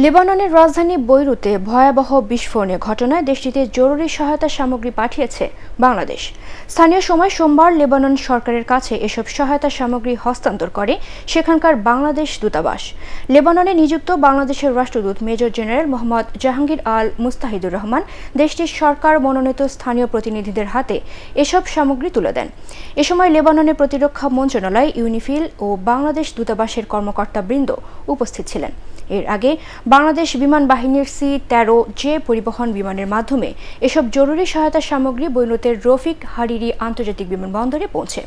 লেবাননের রাজধানী বৈরুতে ভয়াবহ বিস্ফোরণের ঘটনায় দেশটিতে জরুরি সহায়তা সামগ্রী পাঠিয়েছে বাংলাদেশ। স্থানীয় সময় সোমবার লেবানন সরকারের কাছে এসব সহায়তা সামগ্রী হস্তান্তর করে সেখানকার বাংলাদেশ দূতাবাস। লেবাননে নিযুক্ত বাংলাদেশের রাষ্ট্রদূত মেজর জেনারেল মোহাম্মদ জাহাঙ্গীর আল মুস্তাহিদুর রহমান দেশটির সরকার মনোনীত স্থানীয় প্রতিনিধিদের হাতে এসব সামগ্রী তুলে দেন। এ সময় লেবাননের প্রতিরক্ষা মন্ত্রণালয়, ইউনিফিল ও বাংলাদেশ দূতাবাসের কর্মকর্তাবৃন্দ উপস্থিত ছিলেন। এর আগে বাংলাদেশ বিমান বাহিনীর সি তেরো জে পরিবহন বিমানের মাধ্যমে এসব জরুরি সহায়তা সামগ্রী, বৈনতের রফিক হারিরি আন্তর্জাতিক বিমানবন্দরে পৌঁছে।